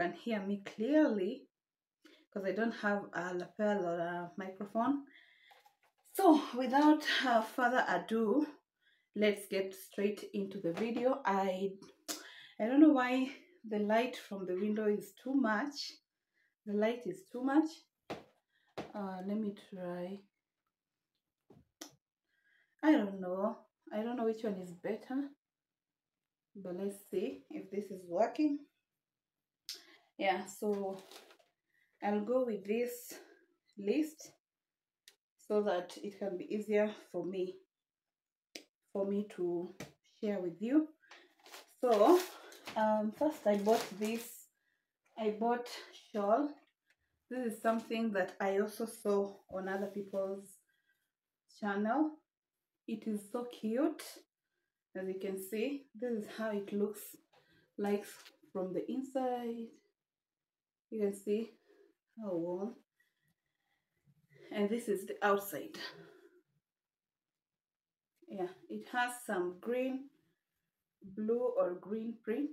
Can hear me clearly because I don't have a lapel or a microphone. So without uh, further ado, let's get straight into the video. I I don't know why the light from the window is too much. The light is too much. Uh, let me try. I don't know. I don't know which one is better. But let's see if this is working. Yeah, so I'll go with this list so that it can be easier for me for me to share with you. So um, first I bought this. I bought shawl. This is something that I also saw on other people's channel. It is so cute. As you can see, this is how it looks like from the inside. You can see how warm. And this is the outside. Yeah, it has some green, blue or green print.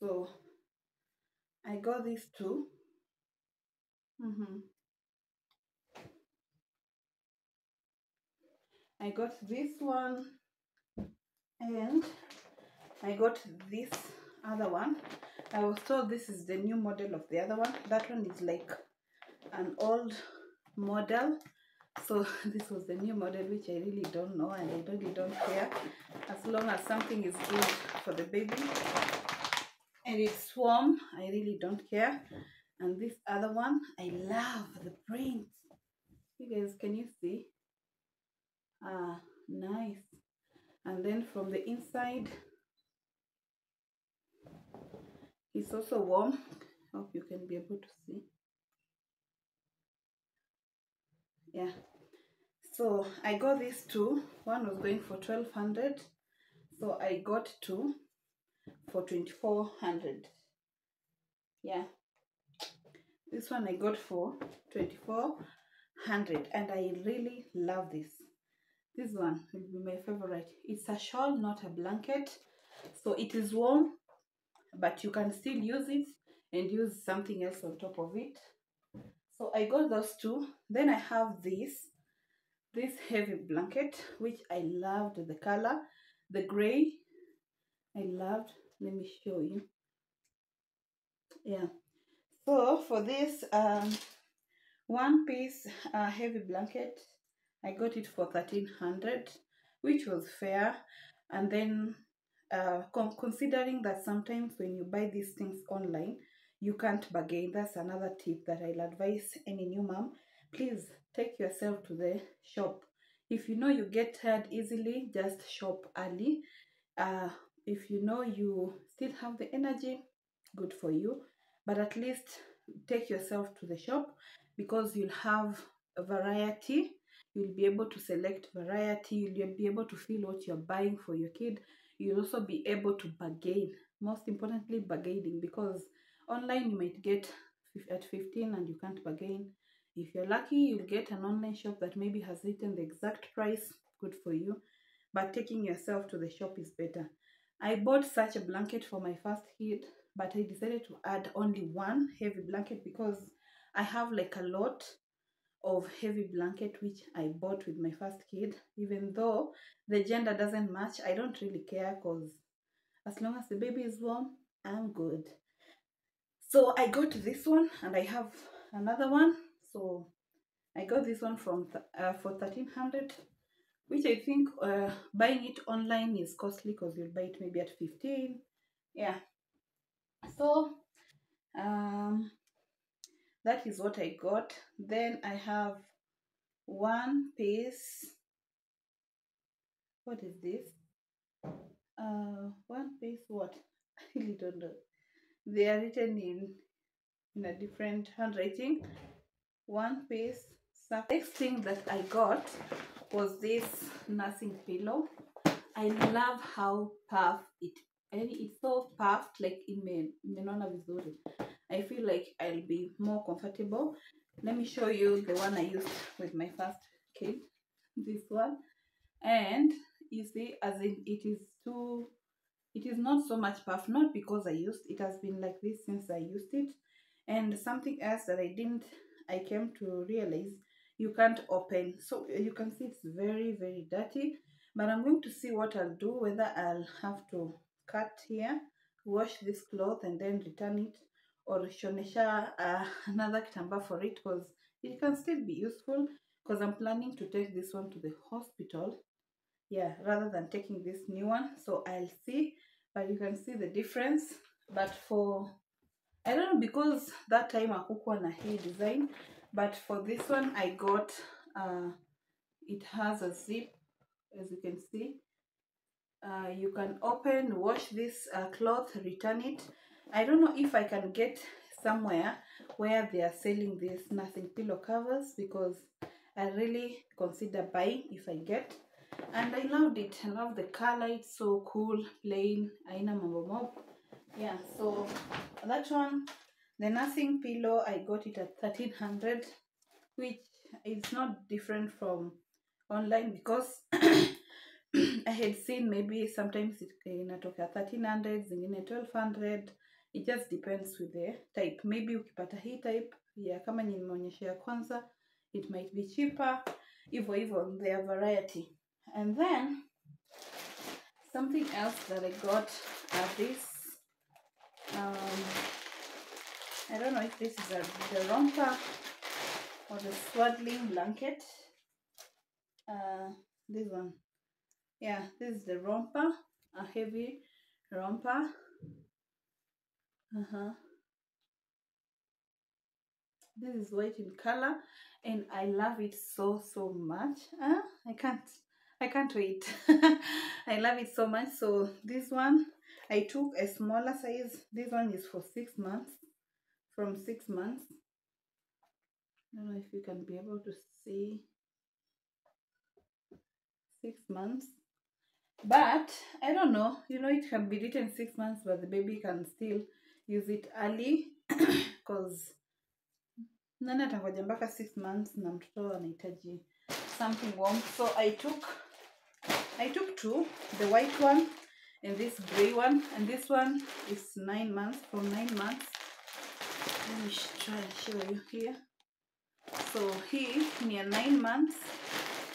So I got these two. Mm -hmm. I got this one and I got this other one. I was told this is the new model of the other one. That one is like an old model. So this was the new model which I really don't know and I really don't care. As long as something is good for the baby and it's warm, I really don't care. And this other one, I love the print. You guys, can you see? Ah, nice. And then from the inside, it's also warm. Hope you can be able to see. Yeah. So I got these two. One was going for 1200 So I got two for 2400 Yeah. This one I got for 2400 and I really love this. This one will be my favorite. It's a shawl, not a blanket. So it is warm, but you can still use it and use something else on top of it. So I got those two. Then I have this, this heavy blanket, which I loved the color, the gray. I loved. Let me show you. Yeah. So for this um, one piece uh, heavy blanket, I got it for 1300 which was fair and then uh, considering that sometimes when you buy these things online you can't bargain. That's another tip that I'll advise any new mom. Please take yourself to the shop. If you know you get tired easily just shop early. Uh, if you know you still have the energy good for you. But at least take yourself to the shop because you'll have a variety. You'll be able to select variety. You'll be able to feel what you're buying for your kid you'll also be able to bargain most importantly bargaining because online you might get at 15 and you can't bargain. If you're lucky you'll get an online shop that maybe has written the exact price good for you but taking yourself to the shop is better. I bought such a blanket for my first kid but i decided to add only one heavy blanket because i have like a lot of heavy blanket which I bought with my first kid. Even though the gender doesn't match, I don't really care because as long as the baby is warm, I'm good. So I got this one and I have another one. So I got this one from th uh, for 1300 which I think uh, buying it online is costly because you'll buy it maybe at 15 yeah so um that is what I got. Then I have one piece. What is this? Uh one piece what? I really don't know. They are written in in a different handwriting. One piece. So next thing that I got was this nursing pillow. I love how puff it and it's so puffed like imenona vizuri I feel like I'll be more comfortable. Let me show you the one I used with my first kid. This one. And you see, as in it is too it is not so much puff not because i used it has been like this since i used it and something else that i didn't i came to realize you can't open so uh, you can see it's very very dirty but i'm going to see what i'll do whether i'll have to cut here wash this cloth and then return it or shonesha uh, another kitamba for it because it can still be useful because i'm planning to take this one to the hospital. Yeah rather than taking this new one. So i'll see but you can see the difference. But for i don't know because that time akukuwa na hii design. But for this one i got uh it has a zip as you can see. Uh, you can open wash this uh, cloth return it i don't know if i can get somewhere where they are selling this nursing pillow covers because i really consider buying if i get. And i loved it. I love the color. It's so cool plain. Aina mambo mob yeah so that one the nursing pillow i got it at 1300 which is not different from online because i had seen maybe sometimes it eh, inatoka 1300 zingine 1200 it just depends with the type. Maybe ukipata hii type ya kama nimeonyesha ya kwanza it might be cheaper. Hivyo hivyo there are variety. And then something else that i got are this um i don't know if this is a, the romper or the swaddling blanket. Uh this one. Yeah this is the romper a heavy romper uh-huh. This is white in color and i love it so so much. Uh, i can't i can't wait. I love it so much. So this one i took a smaller size. This one is for six months from six months. I don't know if you can be able to see. Six months. But i don't know. You know it can be written six months but the baby can still use it early because nani atangoja mpaka six months na mtoto anahitaji something warm. So i took i took two the white one and this gray one. And this one is nine months from nine months. Let me try and show you here. So here near nine months.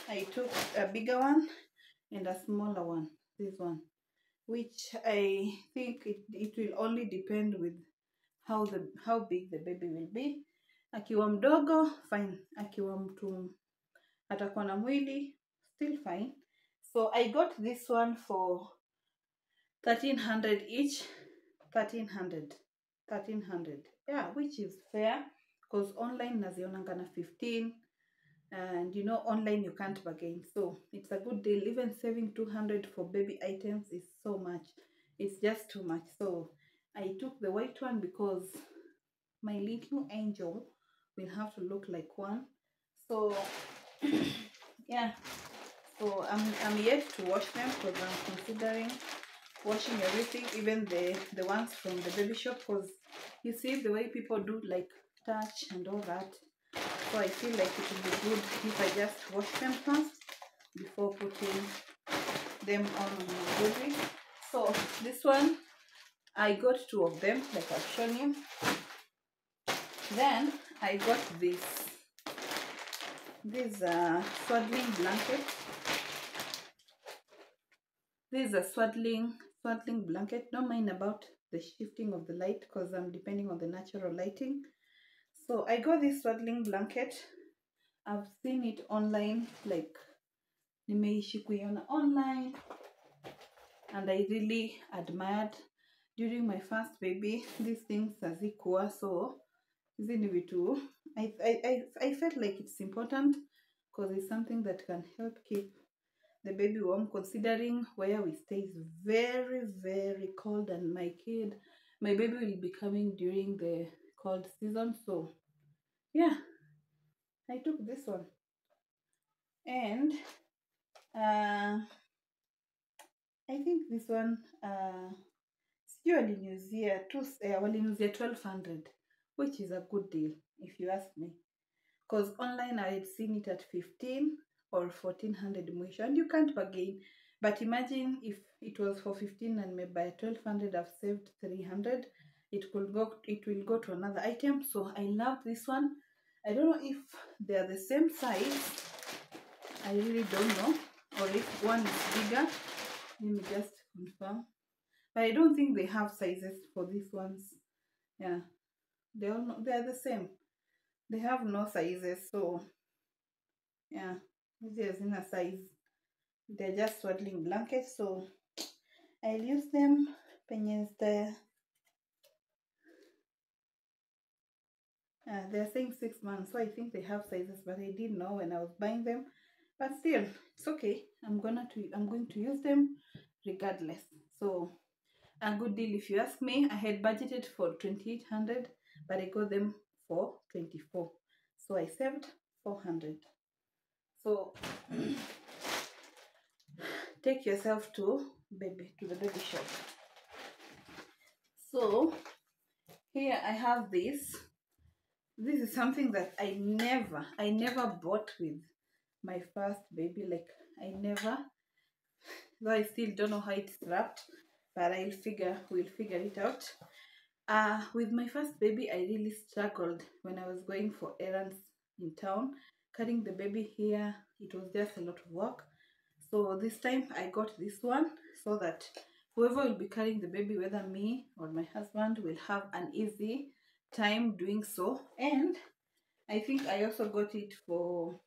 I took a bigger one and a smaller one this one which i think it, it will only depend with how the how big the baby will be. Akiwa mdogo fine. Akiwa mtu atakuwa na mwili still fine. So i got this one for 1300 each. 1300 1300 yeah which is fair because online nazionanga na 15 and you know online you can't bargain. So it's a good deal. Even saving 200 for baby items is so much. It's just too much. So i took the white one because my little angel will have to look like one. So yeah. So i'm i'm yet to wash them because i'm considering washing everything even the the ones from the baby shop because you see the way people do like touch and all that so i feel like it would be good if i just wash them first before putting them on my baby so this one i got two of them like i've shown you. Then i got this this uh swaddling blanket. This is a swaddling swaddling blanket. Don't mind about the shifting of the light because i'm depending on the natural lighting so i got this swaddling blanket. I've seen it online like nimeishi kuiona online and i really admired. During my first baby these things hazikuwa so hizi ni vitu I, I, I, I felt like it's important because it's something that can help keep the baby warm considering where we stay is very very cold and my kid my baby will be coming during the cold season so yeah i took this one. And uh, i think this one uh, sijui waliniuzia tu uh, waliniuzia 1200 which is a good deal if you ask me. Because online i had seen it at 15 or 1400 mwisho and you can't bargain. But imagine if it was for 15 and maybe by 1200 i've saved 300 it could go it will go to another item. So i love this one. I don't know if they are the same size. I really don't know. Or if one is bigger. Let me just confirm. But i don't think they have sizes for these ones. Yeah. They all they are the same. They have no sizes so yeah. This in a size. They're just swaddling blankets so i'll use them. Penye uh, they're saying six months so i think they have sizes but i didn't know when i was buying them. But still it's okay. I'm gonna to i'm going to use them regardless. So a good deal if you ask me. I had budgeted for 2800 but i got them for 24 so i saved 400 so take yourself to baby to the baby shop. So here i have this this is something that i never i never bought with my first baby. Like i never though i still don't know how it's wrapped but i'll figure we'll figure it out. Uh with my first baby i really struggled when i was going for errands in town. Carrying the baby here it was just a lot of work. So this time i got this one so that whoever will be carrying the baby whether me or my husband will have an easy time doing so. And i think i also got it for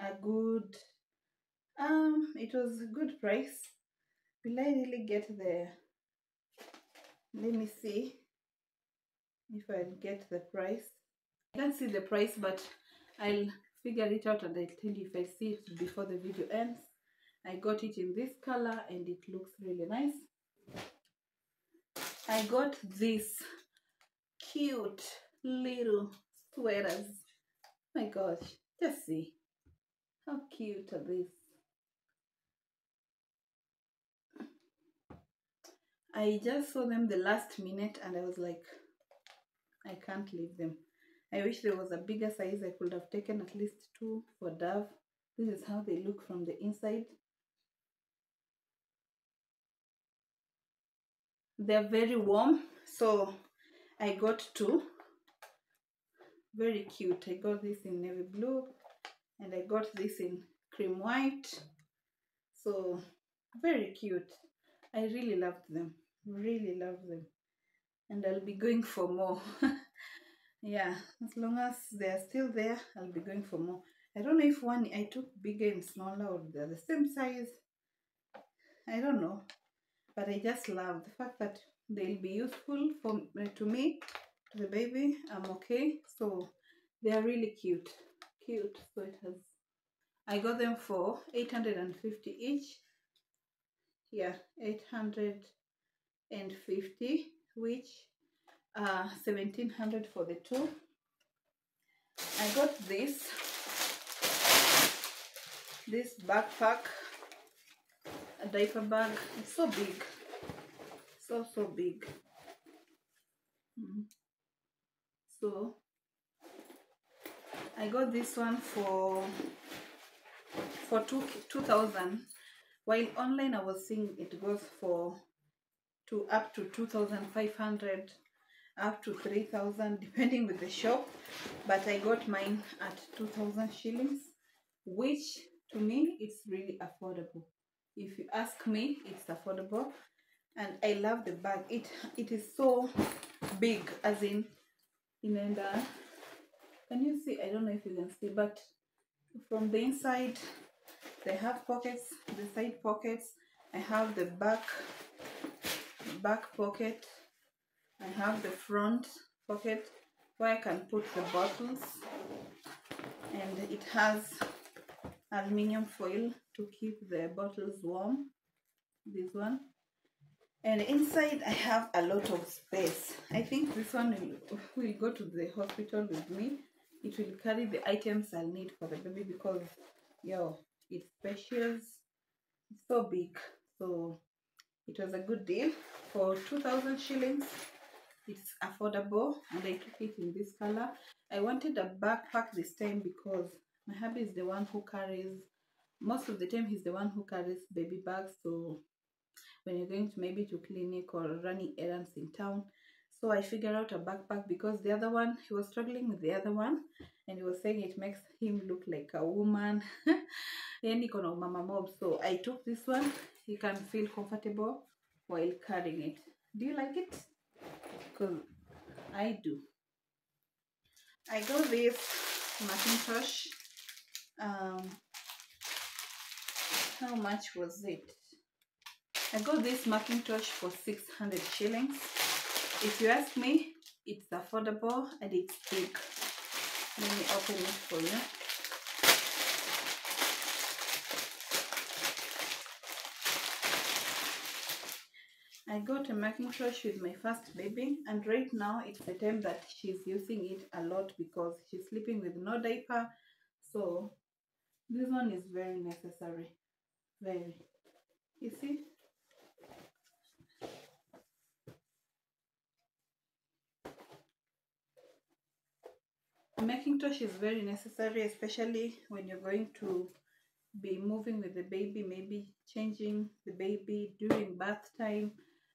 a good um it was a good price. Will i really get the let me see if i get the price. I can't see the price but i'll figure it out and i'll tell you if i see it before the video ends. I got it in this color and it looks really nice. I got this cute little sweaters my gosh just see how cute are these I just saw them the last minute and I was like, I can't leave them. I wish there was a bigger size. I could have taken at least two for Dove. This is how they look from the inside. They're very warm, so I got two. Very cute. I got this in navy blue and I got this in cream white. So very cute. I really loved them. Really love them. And I'll be going for more. yeah, as long as they're still there, I'll be going for more. I don't know if one I took bigger and smaller or they're the same size. I don't know. But I just love the fact that they'll be useful for to me, to the baby. I'm okay. So they are really cute. Cute so it has I got them for 850 each. Yeah, 850 which uh 1700 for the two. I got this this backpack a diaper bag it's so big so so big. Mhm. so I got this one for for two two thousand. While online I was seeing it goes for to up to two thousand five hundred up to 3000 depending with the shop. But I got mine at 2000 shillings which to me it's really affordable. If you ask me it's affordable and I love the bag. It it is so big as in inaenda can you see? I don't know if you can see but from the inside they have pockets the side pockets. I have the back back pocket. I have the front pocket where I can put the bottles. And it has aluminium foil to keep the bottles warm this one and inside I have a lot of space. I think this one will, will go to the hospital with me it will carry the items I'll need for the baby because yo it's spacious it's so big. So it was a good deal. For 2000 shillings it's affordable and I took it in this color. I wanted a backpack this time because my hubby is the one who carries most of the time he's the one who carries baby bags so when you're going to maybe to clinic or running errands in town. So i figured out a backpack because the other one he was struggling with the other one and he was saying it makes him look like a woman. Yani kono mama mob. So i took this one. He can feel comfortable while carrying it. Do you like it? Because i do. I got this macintosh um how much was it i got this macintosh for 600 shillings. If you ask me it's affordable and it's big. Let me open it for you. I got a Macintosh with my first baby and right now it's the time that she's using it a lot because she's sleeping with no diaper. So this one is very necessary. Very. You see Macintosh is very necessary especially when you're going to be moving with the baby maybe changing the baby during bath time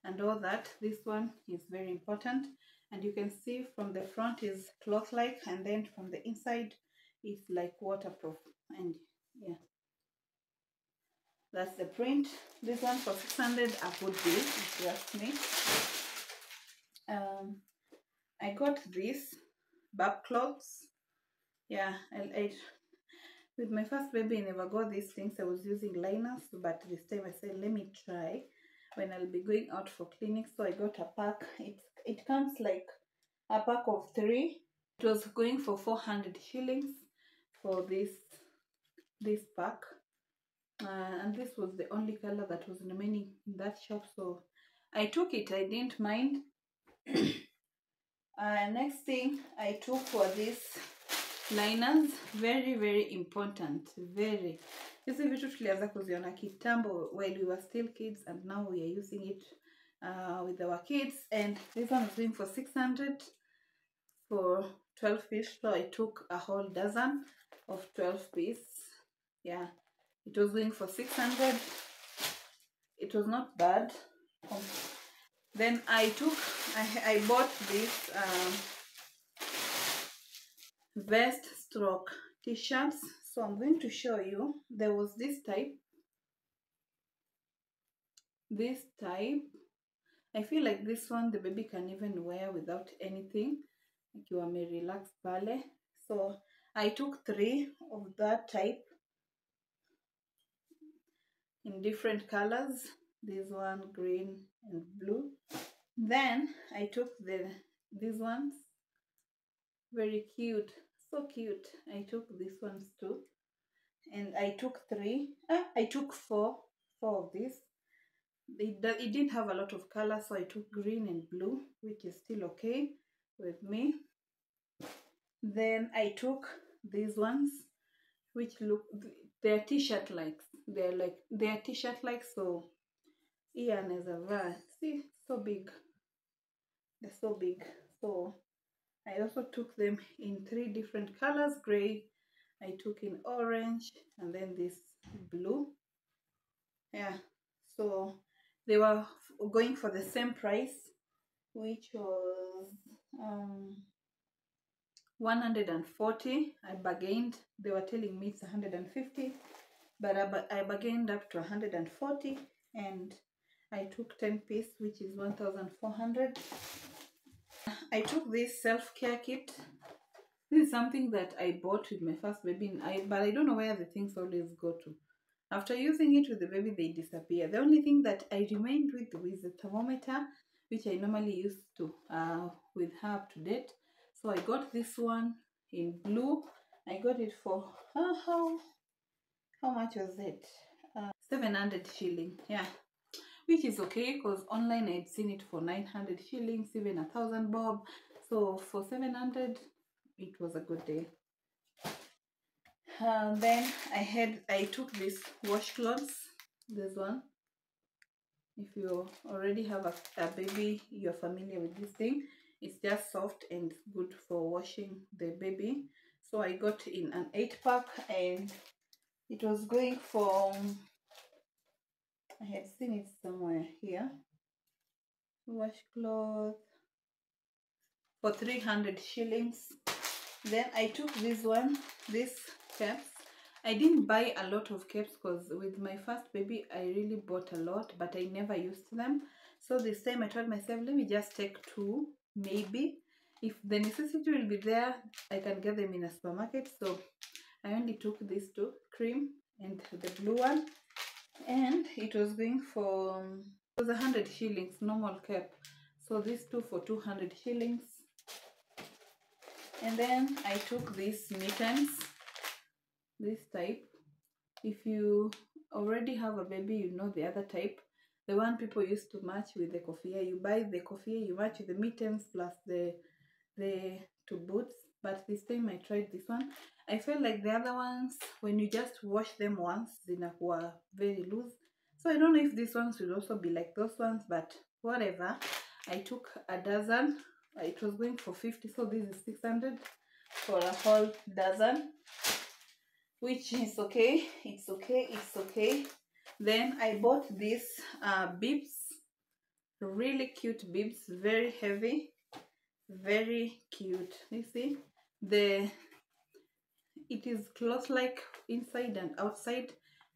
and all that. This one is very important. And you can see from the front is cloth like and then from the inside it's like waterproof. And yeah. That's the print. This one for 600 a good deal if you ask me. Um i got this bab clothes. Yeah I, with my first baby i never got these things. I was using liners but this time i said let me try when i'll be going out for clinic. So i got a pack. It it comes like a pack of three. It was going for 400 shillings for this this pack. Uh, and this was the only color that was remaining in that shop. So i took it. I didn't mind uh, next thing i took for this liners very very important very. Hizi vitu tulianza kuziona kitambo while we were still kids and now we are using it uh, with our kids. And this one is going for 600 for 12 fish so i took a whole dozen of 12 piece yeah it was going for 600 it was not bad then i took i, I bought this um, vest stroke t-shirts. So i'm going to show you. There was this type this type. I feel like this one the baby can even wear without anything akiwa amerelax pale so i took three of that type in different colors this one green and blue. Then i took the these ones very cute so cute. I took these ones too. And i took three ah, i took four four of these. It, it didn't have a lot of color so i took green and blue which is still okay with me. Then i took these ones which look they're t-shirt like they're like they're t-shirt like so yeah anaweza vaa see so big. They're so big. So i also took them in three different colors gray i took in orange and then this blue. Yeah so they were going for the same price which was um 140 i bargained they were telling me it's 150 but I, I bargained up to 140 and i took 10 piece which is 1400 i took this self-care kit. This is something that i bought with my first baby I, but i don't know where the things always go to. After using it with the baby they disappear. The only thing that i remained with was the thermometer which i normally use to uh, with her up to date. So i got this one in blue. I got it for uh, how how much was it? Uh, 700 shilling yeah which is okay because online i'd seen it for 900 shillings even a thousand bob. So for 700 it was a good day. uh, then i had i took this washcloths this one. If you already have a, a baby you're familiar with this thing. It's just soft and good for washing the baby. So i got in an eight pack and it was going for I had seen it somewhere here. Washcloth for 300 shillings. Then I took this one this caps. I didn't buy a lot of caps because with my first baby I really bought a lot but I never used them. So this time I told myself let me just take two maybe. If the necessity will be there I can get them in a supermarket. So I only took these two cream and the blue one and it was going for um, it was 100 shillings normal cap. So these two for 200 shillings and then I took these mittens this type. If you already have a baby you know the other type. The one people used to match with the kofia you buy the kofia you match the mittens plus the the two boots but this time I tried this one. I felt like the other ones when you just wash them once they zinakuwa very loose. So I don't know if these ones will also be like those ones but whatever. I took a dozen. It was going for 50 so this is 600 for a whole dozen which is okay. It's okay it's okay. Then I bought these uh, bibs. Really cute bibs. Very heavy. Very cute. You see the it is cloth like inside and outside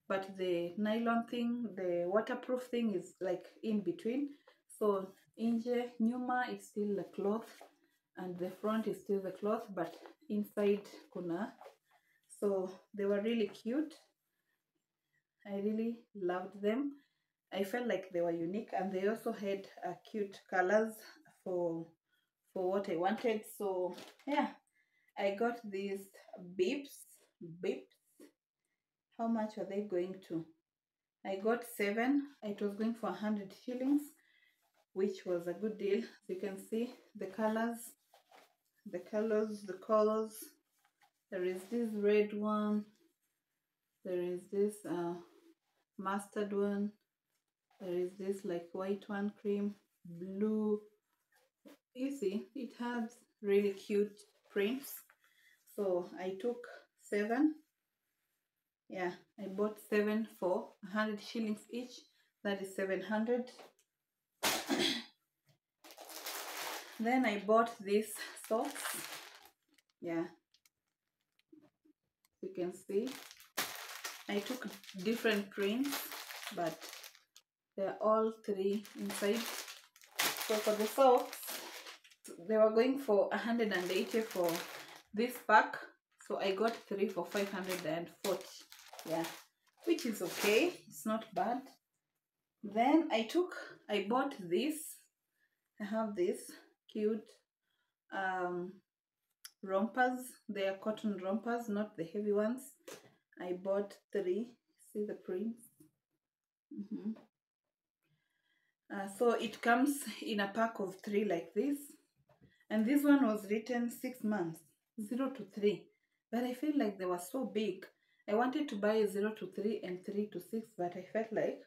but the nylon thing the waterproof thing is like in between. So nje nyuma it's still the cloth and the front is still the cloth but inside kuna. So they were really cute. I really loved them. I felt like they were unique and they also had uh, cute colors for for what i wanted. So yeah i got these bibs bibs how much are they going to? I got seven. It was going for 100 shillings which was a good deal. As you can see the colors the colors the colors. There is this red one. There is this uh, mustard one. There is this like white one cream blue. You see it has really cute prints. So i took seven. Yeah i bought seven for 100 shillings each. That is 700 then i bought these socks. Yeah. You can see. I took different prints but they're all three inside. So for the socks they were going for 180 for this pack. So i got three for 540 yeah which is okay. It's not bad. Then i took i bought this. I have this cute um rompers. They are cotton rompers not the heavy ones. I bought three. See the prints? Mhm. Uh, so it comes in a pack of three like this and this one was written six months zero to three. But i feel like they were so big. I wanted to buy zero to three and three to six but i felt like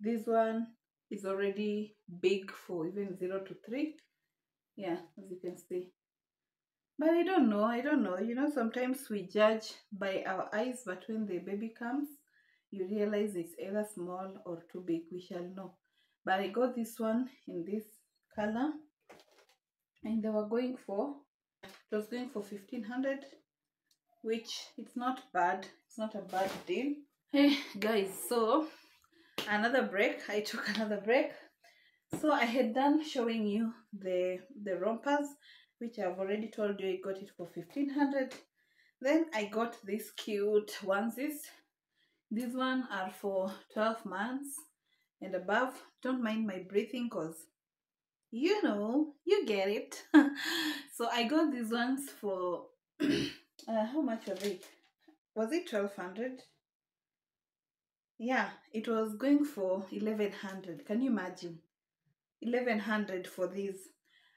this one is already big for even zero to three. Yeah as you can see. But i don't know i don't know. You know sometimes we judge by our eyes but when the baby comes you realize it's either small or too big. We shall know. But i got this one in this color and they were going for it was going for 1500 which it's not bad it's not a bad deal. Hey guys so another break. I took another break. So i had done showing you the the rompers which i've already told you i got it for 1500 then i got these cute onesies. These one are for 12 months and above. Don't mind my breathing cause you know you get it. So i got these ones for uh, how much were it? was it 1200 yeah it was going for 1100 can you imagine? 1100 for these.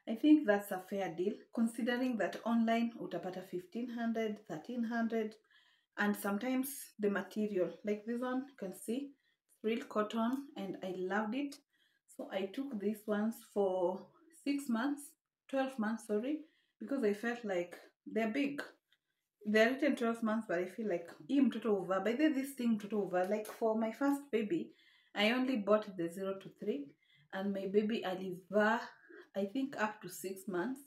I think that's a fair deal considering that online utapata 1500 1300 and sometimes the material like this one you can see real cotton and i loved it so i took these ones for six months 12 months sorry because i felt like they're big. They're written 12 months but i feel like hii mtoto over by the this thing mtoto over like for my first baby i only bought the 0 to 3 and my baby alivaa i think up to 6 months.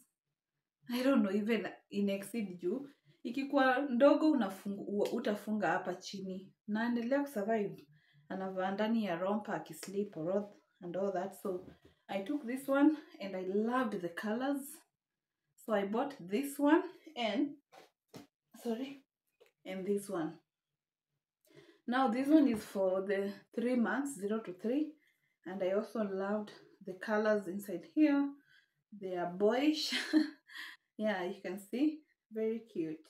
I don't know even in exceed juu ikikuwa ndogo unafungu, utafunga hapa chini. Na naendelea kusurvive. Anavaa ndani ya romper akisleep or and all that. So i took this one and i loved the colors. So i bought this one and sorry and this one. Now this one is for the three months zero to three and i also loved the colors inside here. They are boyish. Yeah you can see. Very cute.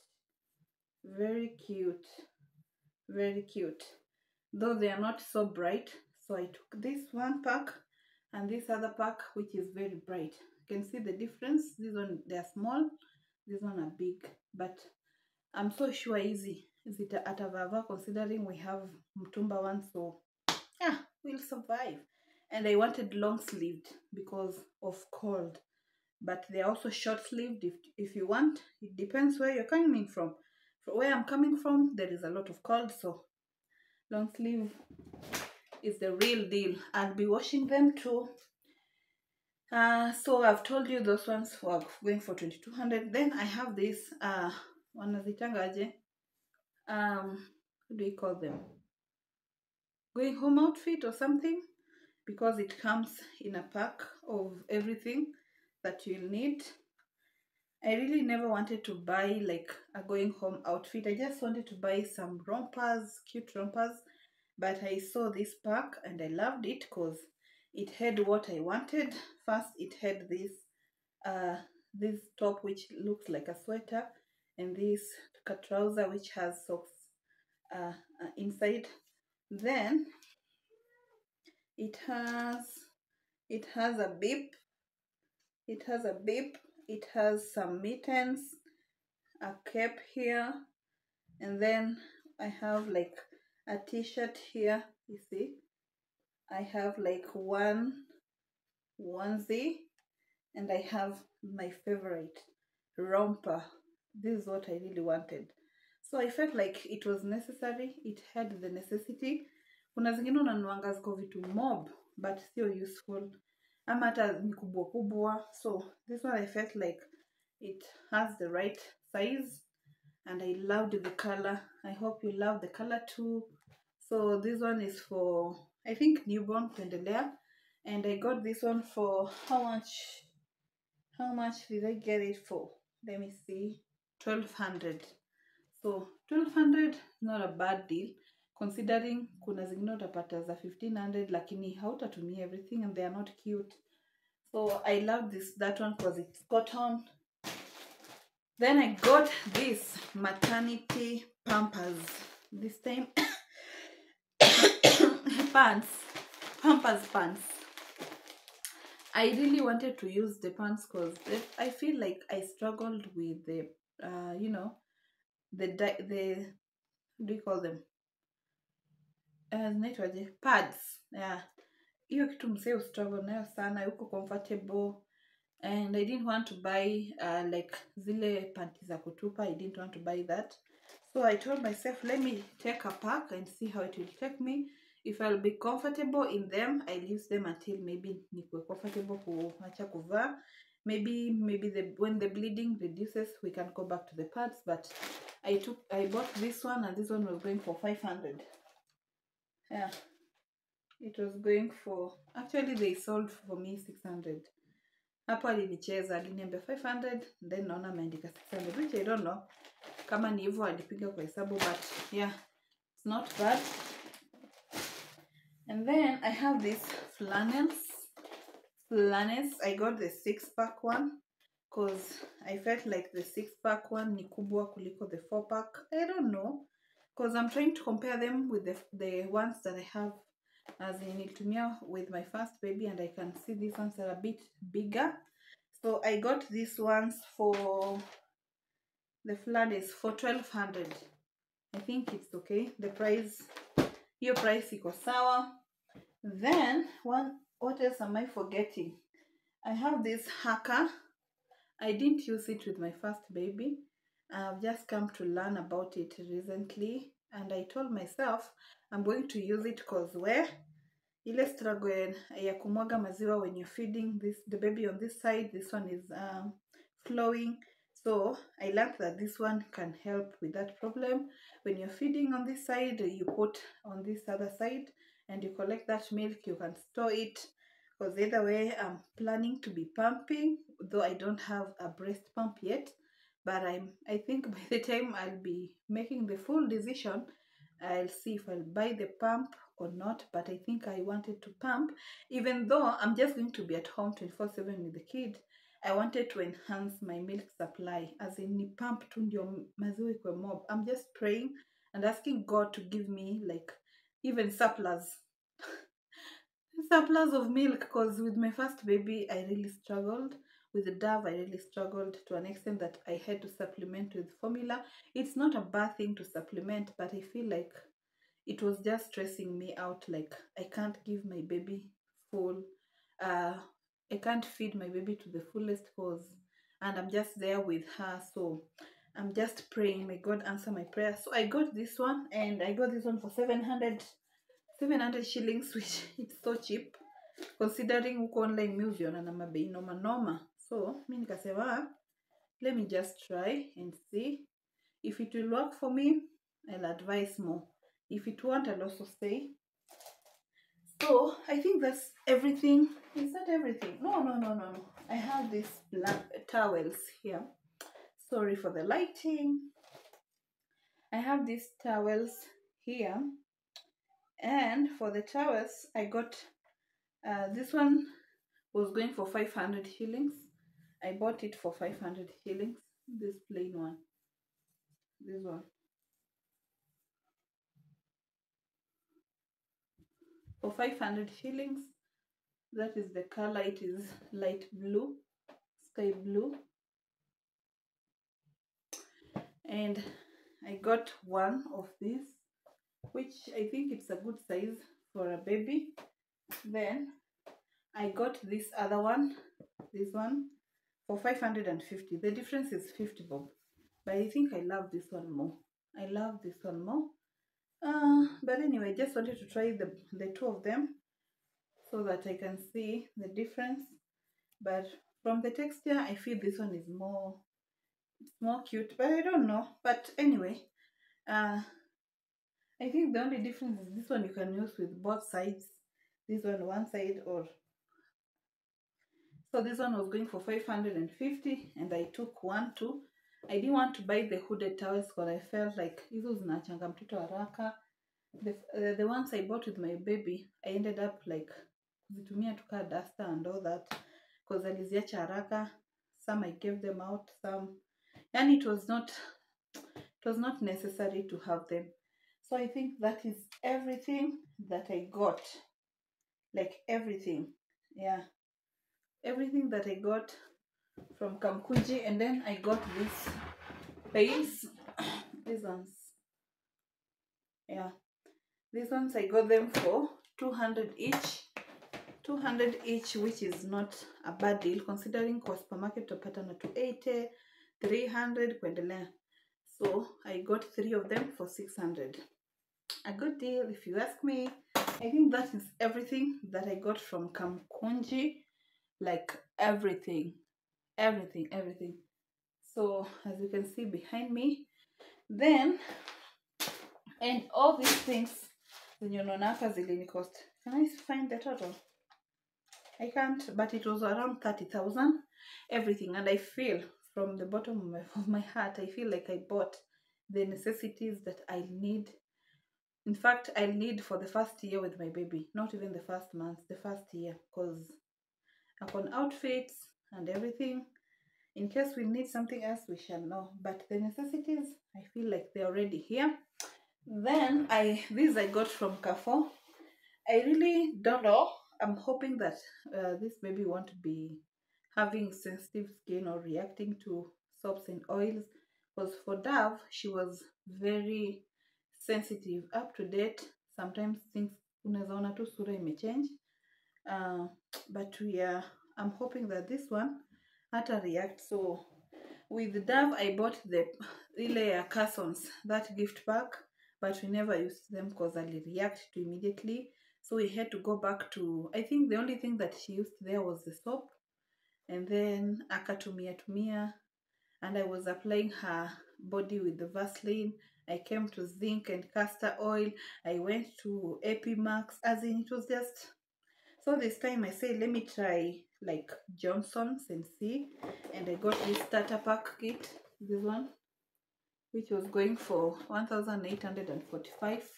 Very cute. Very cute. Though they are not so bright so i took this one pack and this other pack which is very bright. You can see the difference. This one they are small. This one are big. But i'm so sure easy. Is zita atavava considering we have mtumba one so yeah we'll survive. And i wanted long sleeved because of cold. But they're also short sleeved if, if you want it depends where you're coming from. From where i'm coming from there is a lot of cold so long sleeve is the real deal. I'll be washing them too. Uh, so i've told you those ones were going for 2200 then i have this one uh wanazitangaje um what do you call them? Going home outfit or something? Because it comes in a pack of everything that you'll need. I really never wanted to buy like a going home outfit. I just wanted to buy some rompers, cute rompers. But I saw this pack and I loved it because it had what I wanted. First, it had this uh this top which looks like a sweater, and this trouser which has socks uh, uh, inside. Then it has it has a bib. It has a bib. It has some mittens, a cap here, and then I have like a t-shirt here. You see, I have like one onesie, and I have my favorite romper. This is what I really wanted. So I felt like it was necessary. It had the necessity. Kuna zingine unanuanga vitu mob but still useful ama hata ni kubwa kubwa. So this one I felt like it has the right size and I loved the color. I hope you love the color too. So this one is for I think newborn kuendelea and I got this one for how much how much did I get it for? Let me see. 1200. So 1200 not a bad deal considering kuna zingine utapata za 1500 lakini hautatumia everything and they are not cute. So I love this that one because it's cotton. Then I got this maternity pampers. This time pants. Pampers pants. I really wanted to use the pants because I feel like I struggled with the, uh, you know, the the what do you call them? Uh, zinaitwaje? Pads. Yeah. Hiyo kitu msee struggle nayo sana, yuko comfortable and I didn't want to buy uh, like zile panty za kutupa. I didn't want to buy that. So I told myself, let me take a pack and see how it will take me. If I'll be comfortable in them, I use them until maybe nikuwe comfortable kuacha kuvaa. Maybe maybe the when the bleeding reduces, we can go back to the pads. But I took I bought this one and this one was going for 500. Yeah, it was going for actually they sold for me 600. Hapo alinicheza aliniambia 500 then naona ameandika 600 which I don't know kama ni hivyo alipiga kwa hesabu but yeah it's not bad and then I have this flannels. Flannels I got the six pack one because I felt like the six pack one ni kubwa kuliko the four pack I don't know because I'm trying to compare them with the, the ones that I have as in nilitumia with my first baby and I can see these ones are a bit bigger. So I got these ones for the flood is for 1200 I think it's okay. The price your price iko sawa then one what else am I forgetting? I have this haka I didn't use it with my first baby. I've just come to learn about it recently and I told myself I'm going to use it cause where? Ile struggle ya kumwaga maziwa when you're feeding this the baby on this side this one is um, flowing. So I learned that this one can help with that problem. When you're feeding on this side you put on this other side and you collect that milk you can store it because either way I'm planning to be pumping though I don't have a breast pump yet but I'm I think by the time I'll be making the full decision I'll see if I'll buy the pump or not but I think I wanted to pump. Even though I'm just going to be at home 24/7 with the kid I wanted to enhance my milk supply as in ni pump tu ndio maziwa mob. I'm just praying and asking God to give me like even surplus surplus of milk because with my first baby I really struggled. With the dove I really struggled to an extent that I had to supplement with formula. It's not a bad thing to supplement but I feel like it was just stressing me out like I can't give my baby full uh I can't feed my baby to the fullest cause and I'm just there with her so I'm just praying may God answer my prayer. So I got this one and I got this one for 700 700 shillings which is so cheap considering huko online mi huviona na mabei noma noma. So mi nikasema "Ah, let me just try and see. If it will work for me I'll advise more. If it won't I'll also say. So I think that's everything. Is that everything? No no no no no. I have these black towels here. Sorry for the lighting. I have these towels here and for the towers I got uh, this one was going for 500 shillings I bought it for 500 shillings this plain one this one. For 500 shillings that is the color it is light blue sky blue. And I got one of these which I think it's a good size for a baby. Then I got this other one this one for 550 the difference is 50 bob. But I think I love this one more. I love this one more. Uh, but anyway just wanted to try the the two of them so that I can see the difference. But from the texture I feel this one is more more cute. But I don't know. But anyway uh I think the only difference is this one you can use with both sides this one one side or so this one was going for 550 and I took one too I didn't want to buy the hooded towels because I felt like hizo zinachanga mtoto haraka. The, uh, the ones I bought with my baby I ended up like kuzitumia tuka duster and all that because aliziacha haraka. Some I gave them out some yani it was not it was not necessary to have them so I think that is everything that I got. Like everything. Yeah. Everything that I got from Kamukunji and then I got this paints these ones. Yeah. These ones I got them for 200 each. 200 each which is not a bad deal considering cost kwa supermarket utapata na 280 300 kuendelea so I got three of them for 600 a good deal if you ask me. I think that is everything that I got from Kamukunji like everything everything everything. So as you can see behind me then and all these things zenye unaona hapa zilini cost can I find the total I can't but it was around 30,000 everything and I feel from the bottom of my, heart I feel like I bought the necessities that I need. In fact I'll need for the first year with my baby not even the first month the first year. Because upon outfits and everything in case we need something else we shall know. But the necessities i feel like they're already here. Then i these i got from Carrefour. I really don't know. I'm hoping that uh, this baby won't be having sensitive skin or reacting to soaps and oils. Because for dove she was very sensitive up to date. Sometimes things unaweza ona tu sura imechange. Uh, but we are i'm hoping that this one hata react. So with Dove I bought the ile ya Cussons that gift pack but we never used them because I react to immediately. So we had to go back to I think the only thing that she used there was the soap and then akatumia tumia and I was applying her body with the Vaseline I came to zinc and castor oil I went to Epimax as in it was just so this time I said, let me try like Johnson's and see. And I got this starter pack kit, this one, which was going for 1,845.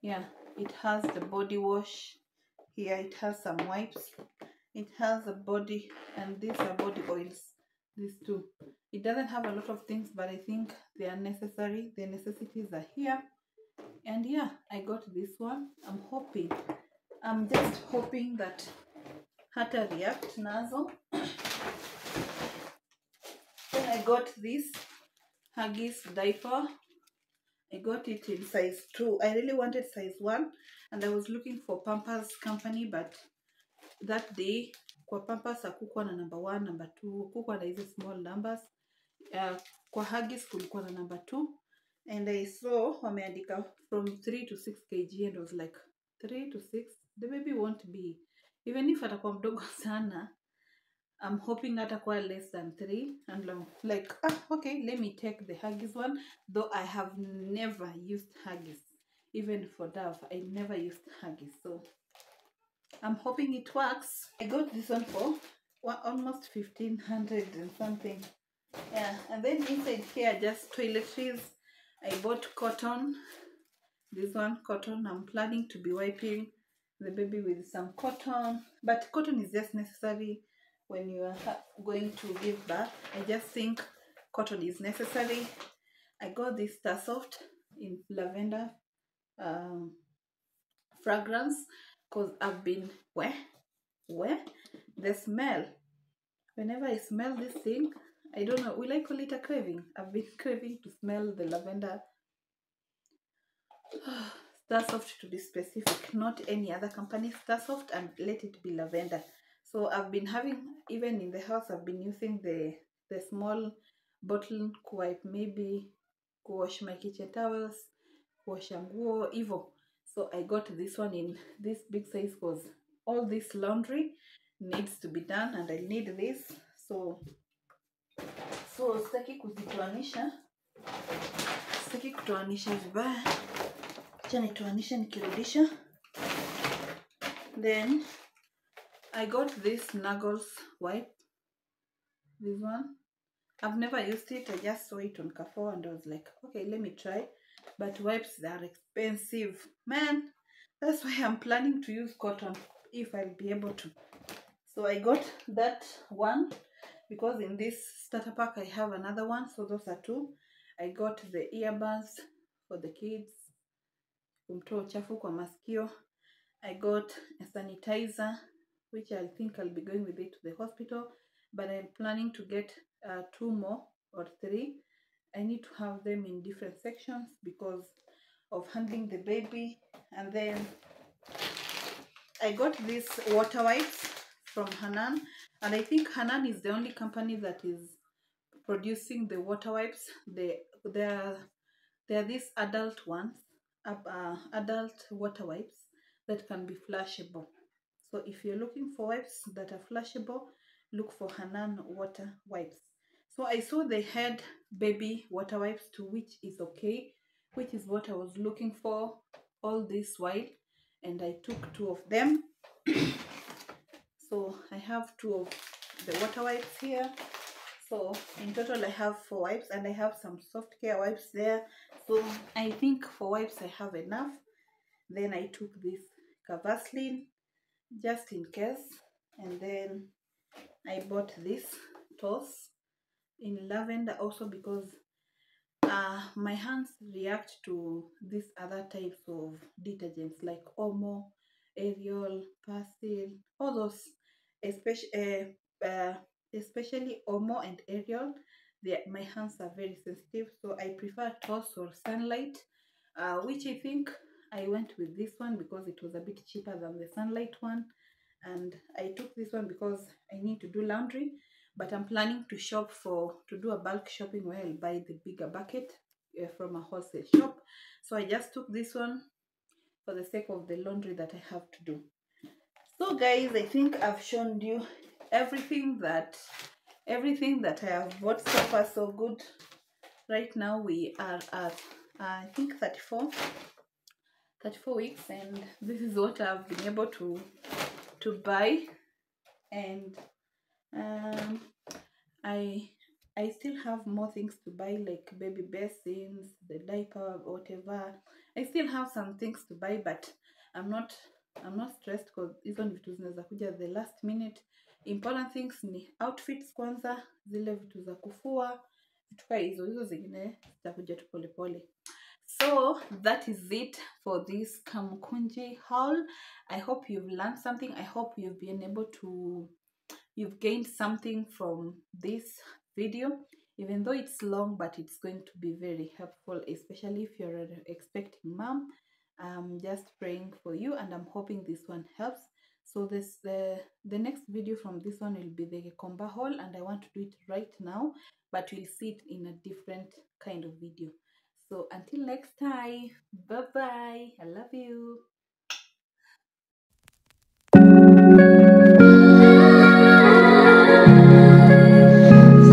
Yeah, it has the body wash. Here it has some wipes. It has a body, and these are body oils. These two. It doesn't have a lot of things, but I think they are necessary. The necessities are here. And yeah, I got this one. I'm hoping I'm just hoping that hata react nazo. Then I got this Huggies diaper. I got it in size 2. I really wanted size 1 and I was looking for Pampers company but that day kwa Pampers hakukuwa na number 1, number 2, hakukuwa na hizi small numbers. Uh, kwa Huggies kulikuwa na number 2 and I saw wameandika from 3 to 6 kg and I was like 3 to 6 the baby won't be. Even if atakuwa mdogo sana I'm hoping atakuwa less than 3 and I'm like ah okay let me take the Huggies one though I have never used Huggies. Even for Dove I never used Huggies so I'm hoping it works. I got this one for wa- almost 1500 and something. Yeah and then inside here just toiletries. I bought cotton this one cotton i'm planning to be wiping the baby with some cotton. But cotton is just necessary when you are going to give birth. I just think cotton is necessary. I got this Sta-Soft in lavender um, fragrance because i've been where where the smell whenever i smell this thing i don't know will i call it a craving i've been craving to smell the lavender Sta-Soft to be specific, not any other company. Sta-Soft and let it be lavender. So I've been having even in the house. I've been using the the small bottle wipe maybe wash my kitchen towels, wash nguo, hivyo. So I got this one in this big size because all this laundry needs to be done and I need this. So so sitaki kuzitoanisha, sitaki kutoanisha vibaya acha nitoanishe nikirudisha. Then i got this nuggles wipe. This one. I've never used it. I just saw it on Carrefour and i was like okay let me try but wipes they are expensive. Man that's why i'm planning to use cotton if i'll be able to. So i got that one because in this starter pack i have another one so those are two. I got the earbuds for the kids kumtoa kwa masikio. I got a sanitizer which i think i'll be going with it to the hospital but i'm planning to get uh, two more or three i need to have them in different sections because of handling the baby and then i got these water wipes from hanan and i think hanan is the only company that is producing the water wipes they they are they are these adult ones uh, adult water wipes that can be flushable. So if you're looking for wipes that are flushable, look for Hanan water wipes. So I saw they had baby water wipes too, which is okay, which is what I was looking for all this while, and I took two of them. so I have two of the water wipes here. So in total, I have four wipes, and I have some soft care wipes there. So I think for wipes I have enough. Then I took this Vaseline just in case, and then I bought this toss in lavender also because uh, my hands react to these other types of detergents like Omo, Ariel, Persil, all those, especially uh, uh, especially Omo and Ariel. My hands are very sensitive, so I prefer Toss or Sunlight, uh, which I think I went with this one because it was a bit cheaper than the Sunlight one, and I took this one because I need to do laundry. But i'm planning to shop for to do a bulk shopping where i'll buy the bigger bucket uh, from a wholesale shop. So i just took this one for the sake of the laundry that i have to do. So guys i think i've shown you everything that everything that i have bought so far so good. Right now we are at i think 34 34 weeks and this is what i've been able to to buy. And um i i still have more things to buy like baby basins the diaper whatever. I still have some things to buy but i'm not i'm not stressed because hizo ni vitu zinaweza kuja the last minute. Important things ni outfits kwanza zile vitu za kufua vitu hizo hizo zingine zitakuja tu polepole so that is it for this kamkunji haul. I hope you've learned something. I hope you've been able to you've gained something from this video even though it's long but it's going to be very helpful especially if you're an expecting mom. I'm just praying for you and i'm hoping this one helps. So this the the next video from this one will be the comba haul and i want to do it right now but we'll see it in a different kind of video. So until next time bye bye i love you